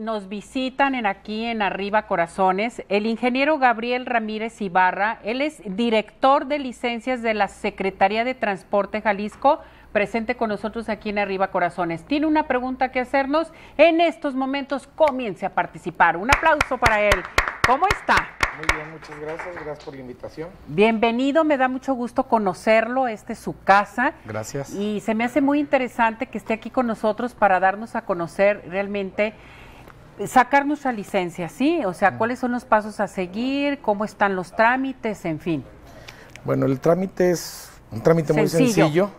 nos visitan en aquí en Arriba Corazones el ingeniero Gabriel Ramírez Ibarra. Él es director de licencias de la Secretaría de Transporte Jalisco, presente con nosotros aquí en Arriba Corazones. Tiene una pregunta que hacernos. En estos momentos comience a participar. Un aplauso para él. ¿Cómo está? Muy bien, muchas gracias. Gracias por la invitación. Bienvenido, me da mucho gusto conocerlo. Esta es su casa. Gracias. Y se me hace muy interesante que esté aquí con nosotros para darnos a conocer realmente sacar nuestra licencia, ¿sí? O sea, cuáles son los pasos a seguir, cómo están los trámites, en fin. Bueno, el trámite es un trámite muy sencillo.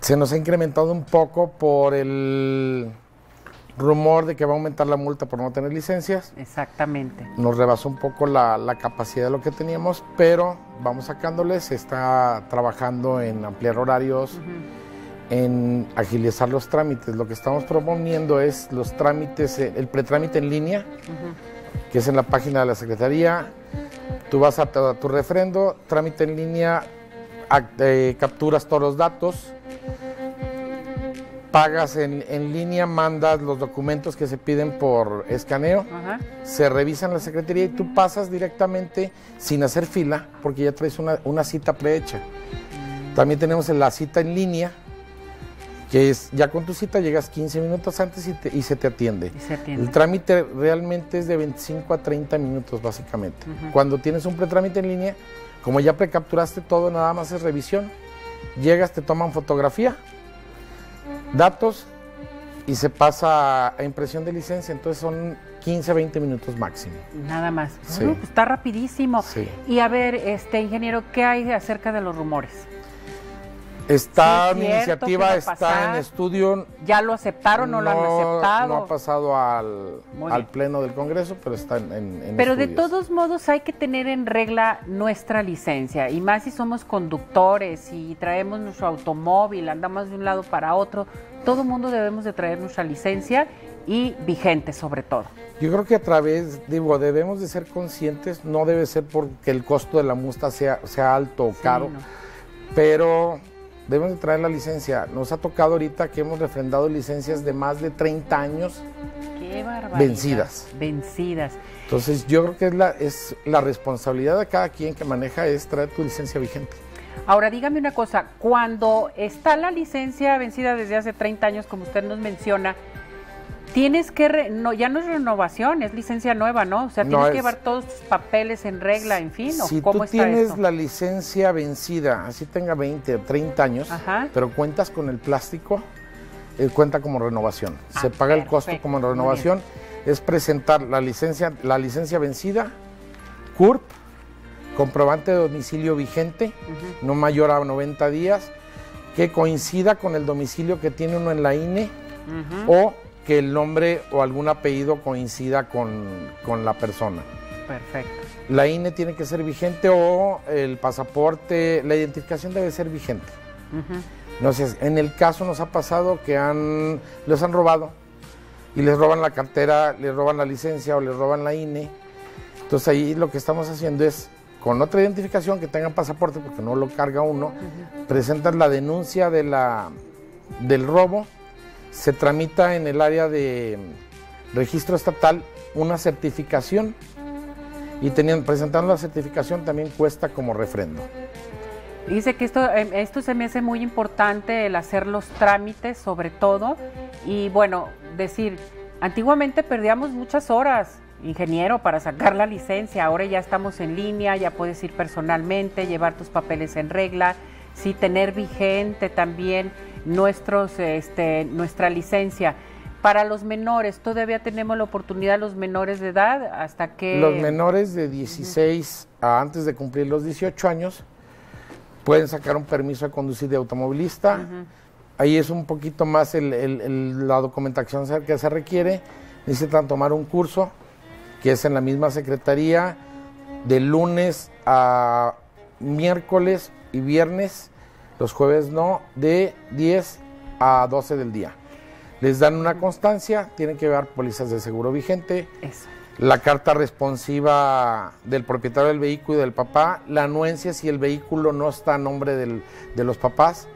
Se nos ha incrementado un poco por el rumor de que va a aumentar la multa por no tener licencias. Exactamente. Nos rebasó un poco la, capacidad de lo que teníamos, pero vamos sacándoles. Se está trabajando en ampliar horarios, en agilizar los trámites. Lo que estamos proponiendo es los trámites, eh, el pretrámite en línea, que es en la página de la Secretaría. Tú vas a, tu refrendo, trámite en línea, eh, capturas todos los datos pagas en, línea, mandas los documentos que se piden por escaneo, se revisan en la secretaría y tú pasas directamente sin hacer fila porque ya traes una, cita prehecha. También tenemos la cita en línea, que es ya con tu cita llegas 15 minutos antes y, se, te atiende. El trámite realmente es de 25 a 30 minutos básicamente. Cuando tienes un pretrámite en línea, como ya precapturaste todo, nada más es revisión. Llegas, te toman fotografía, datos y se pasa a impresión de licencia, entonces son 15, 20 minutos máximo. Nada más. Pues está rapidísimo. Y a ver, este ingeniero, ¿qué hay acerca de los rumores? Está, mi iniciativa está en estudio. ¿Ya lo aceptaron o no, lo han aceptado? No ha pasado al, al Pleno del Congreso, pero está en, en Pero de todos modos hay que tener en regla nuestra licencia, y más si somos conductores y traemos nuestro automóvil, andamos de un lado para otro, todo mundo debemos de traer nuestra licencia y vigente sobre todo. Yo creo que a través, digo, debemos de ser conscientes, no debe ser porque el costo de la musta sea, sea alto o caro, pero deben de traer la licencia. Nos ha tocado ahorita que hemos refrendado licencias de más de 30 años vencidas. Vencidas. Entonces yo creo que es la, es la responsabilidad de cada quien que maneja es traer tu licencia vigente. Ahora dígame una cosa, cuando está la licencia vencida desde hace 30 años, como usted nos menciona, tienes que, no, ya no es renovación, es licencia nueva, ¿no? O sea, tienes que llevar todos tus papeles en regla, en fin, si tú tienes la licencia vencida, así tenga 20 o 30 años, pero cuentas con el plástico, eh, cuenta como renovación. Se ah, paga el costo como renovación, es presentar la licencia, la licencia vencida, CURP, comprobante de domicilio vigente, no mayor a 90 días, que coincida con el domicilio que tiene uno en la INE o que el nombre o algún apellido coincida con, la persona. Perfecto. La INE tiene que ser vigente o el pasaporte, la identificación debe ser vigente. No sé, en el caso nos ha pasado que han, les han robado y les roban la cartera, les roban la licencia o les roban la INE. Entonces ahí lo que estamos haciendo es, con otra identificación que tengan pasaporte, porque no lo carga uno, presentan la denuncia de la, del robo se tramita en el área de registro estatal una certificación y teniendo, presentando la certificación también cuesta como refrendo. Dice que esto, em, esto se me hace muy importante, el hacer los trámites sobre todo. Y bueno, decir, antiguamente perdíamos muchas horas, ingeniero, para sacar la licencia. Ahora ya estamos en línea, ya puedes ir personalmente, llevar tus papeles en regla, sí, tener vigente también nuestros, este, nuestra licencia. Para los menores, todavía tenemos la oportunidad, los menores de edad, hasta que... Los menores de 16 a antes de cumplir los 18 años pueden sacar un permiso de conducir de automovilista. Ahí es un poquito más la documentación que se requiere. Necesitan tomar un curso que es en la misma secretaría de lunes a miércoles y viernes los jueves no, de 10 a 12 del día. Les dan una constancia, tienen que llevar pólizas de seguro vigente, la carta responsiva del propietario del vehículo y del papá, la anuencia si el vehículo no está a nombre de los papás,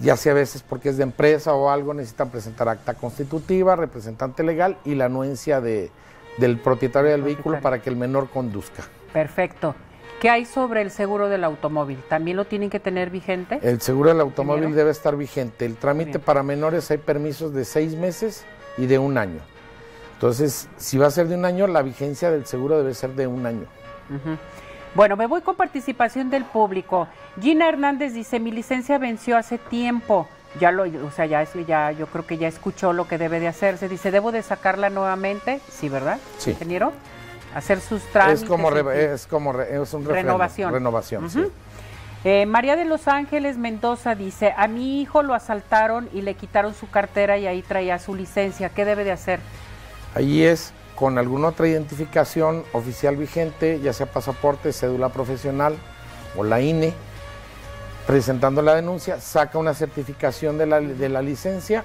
Ya sea a veces porque es de empresa o algo, necesitan presentar acta constitutiva, representante legal y la anuencia de, del propietario del vehículo para que el menor conduzca. Perfecto. ¿Qué hay sobre el seguro del automóvil? ¿También lo tienen que tener vigente? El seguro del automóvil debe estar vigente. El trámite para menores hay permisos de seis meses y de un año. Entonces, si va a ser de un año, la vigencia del seguro debe ser de un año. Bueno, me voy con participación del público. Gina Hernández dice, mi licencia venció hace tiempo. Ya lo, o sea, ya, ya yo creo que ya escuchó lo que debe de hacerse. Dice, ¿debo de sacarla nuevamente? Sí, ¿verdad? Sí. Ingeniero hacer sus trámites. Es como, es como es un renovación. Renovación, eh, María de Los Ángeles Mendoza dice, a mi hijo lo asaltaron y le quitaron su cartera y ahí traía su licencia. ¿Qué debe de hacer? Ahí es con alguna otra identificación oficial vigente, ya sea pasaporte, cédula profesional o la INE, presentando la denuncia, saca una certificación de la, de la licencia,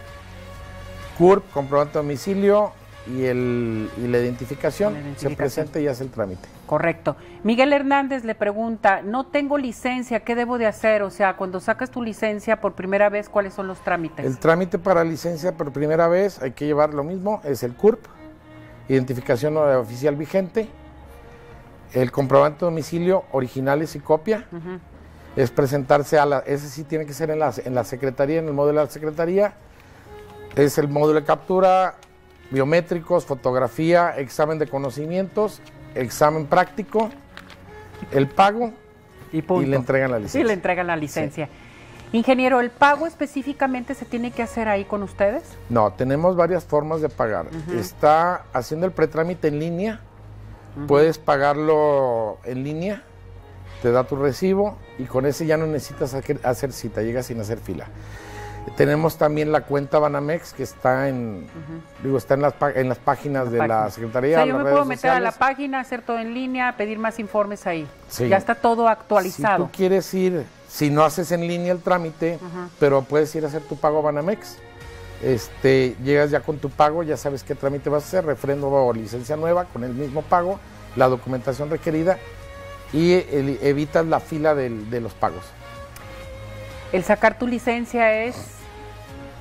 CURP, comprobante de domicilio, y, el, y la, identificación, se presenta y hace el trámite. Correcto. Miguel Hernández le pregunta, no tengo licencia, ¿qué debo de hacer? O sea, cuando sacas tu licencia por primera vez, ¿cuáles son los trámites? El trámite para licencia por primera vez hay que llevar lo mismo, es el CURP, identificación oficial vigente, el comprobante de domicilio originales y copia, es presentarse a la, ese sí tiene que ser en la, en la secretaría, en el módulo de la secretaría, es el módulo de captura, biométricos, fotografía, examen de conocimientos, examen práctico, el pago y, le entregan la licencia. Y le entregan la licencia. Ingeniero, ¿el pago específicamente se tiene que hacer ahí con ustedes? No, tenemos varias formas de pagar. Está haciendo el pretrámite en línea, puedes pagarlo en línea, te da tu recibo y con ese ya no necesitas hacer cita, llegas sin hacer fila. Tenemos también la cuenta Banamex que está en, digo, está en las, en las páginas de la Secretaría. O sea, yo me puedo meter a la página, hacer todo en línea, pedir más informes ahí. Ya está todo actualizado. Si tú quieres ir, si no haces en línea el trámite, pero puedes ir a hacer tu pago Banamex, este, llegas ya con tu pago, ya sabes qué trámite vas a hacer, refrendo o licencia nueva con el mismo pago, la documentación requerida y evitas la fila de los pagos. El sacar tu licencia es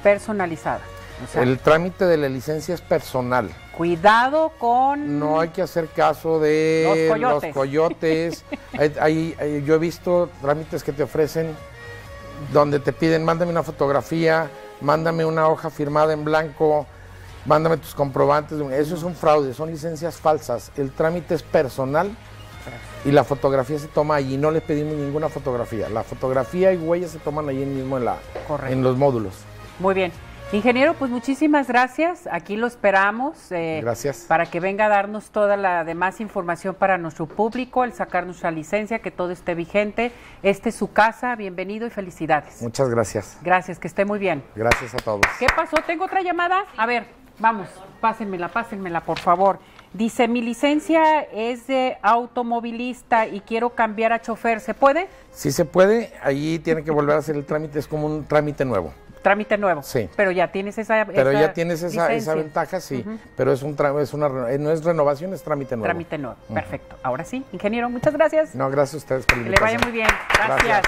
personalizada. el trámite de la licencia es personal. Cuidado con... No hay que hacer caso de los coyotes. yo he visto trámites que te ofrecen donde te piden, mándame una fotografía, mándame una hoja firmada en blanco, mándame tus comprobantes. Eso es un fraude, son licencias falsas. El trámite es personal y la fotografía se toma allí. No le pedimos ninguna fotografía. La fotografía y huellas se toman allí mismo en, la, en los módulos. Muy bien. Ingeniero, pues muchísimas gracias. Aquí lo esperamos. Eh, gracias. Para que venga a darnos toda la demás información para nuestro público, el sacar nuestra licencia, que todo esté vigente. Este es su casa. Bienvenido y felicidades. Muchas gracias. Gracias, que esté muy bien. Gracias a todos. ¿Qué pasó? ¿Tengo otra llamada? A ver, vamos, pásenmela, pásenmela, por favor. Dice, mi licencia es de automovilista y quiero cambiar a chofer. ¿Se puede? Sí se puede. Allí tiene que volver a hacer el trámite. Es como un trámite nuevo trámite nuevo. Sí. Pero ya tienes esa Pero ya tienes esa, esa ventaja, sí. Pero es un es una no es renovación, es trámite nuevo. Trámite nuevo. Perfecto. Ahora sí, ingeniero, muchas gracias. No, gracias a ustedes por Que le vaya muy bien. gracias.